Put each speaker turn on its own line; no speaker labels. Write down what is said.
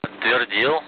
Подтвердил.